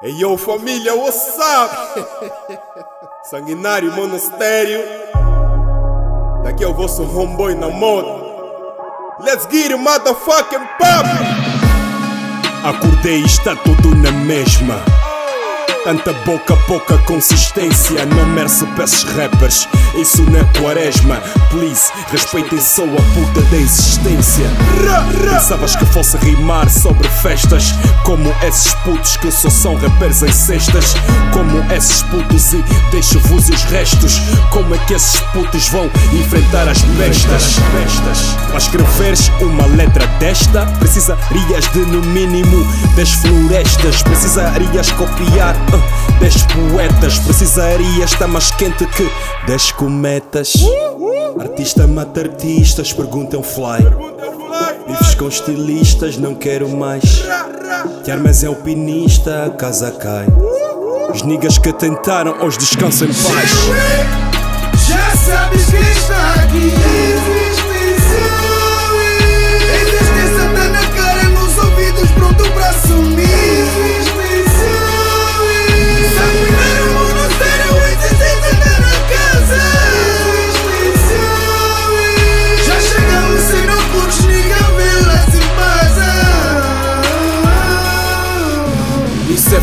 Hey yo família, what's up? Sanguinário Monastério. Daqui é o vosso homeboy na moda. Let's get it motherfucking pop. Acordei está tudo na mesma Tanta boca, pouca consistência Não merece pra esses rappers. Isso não é quaresma Please, respeitem só a puta da existência. Pensavas que fosse rimar sobre festas? Como esses putos que só são rappers em cestas. Como esses putos e deixo-vos os restos. Como é que esses putos vão enfrentar as bestas? Para escreveres uma letra desta Precisarias de no mínimo 10 florestas. Precisarias copiar uh, 10 poetas Precisarias estar mais quente que 10 cometas. Artista mata artistas, perguntam fly. Vives com estilistas, não quero mais. Que armas é alpinista, a casa cai. Os niggas que tentaram, hoje descansam em paz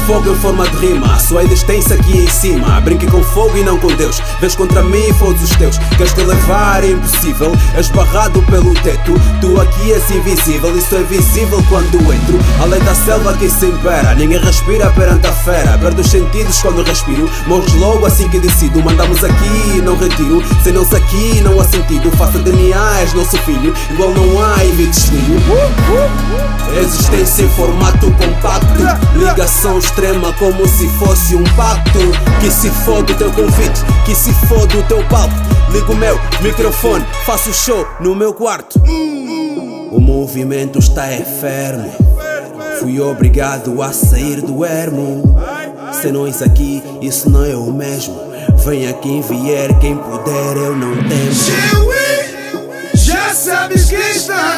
fogo em forma de rima, sua existência aqui em cima. Brinque com fogo e não com Deus. Vês contra mim e fodes os teus. Queres te levar é impossível, és barrado pelo teto. Tu aqui és invisível, isso é visível quando entro. Além da selva que se impera, ninguém respira perante a fera. Perdo os sentidos quando respiro, morres logo assim que decido. Mandamos aqui e não retiro. Sem nós aqui não há sentido. Faça DNA, és nosso filho. Igual não há evites filho. Existência em formato compacto Ligação extrema como se fosse um pacto Que se foda o teu convite, que se foda o teu palco. Ligo o meu microfone, faço show no meu quarto. O movimento está enfermo Fui obrigado a sair do ermo. Sem nós aqui, isso não é o mesmo. Venha quem vier, quem puder, eu não temo. Já sabes quem está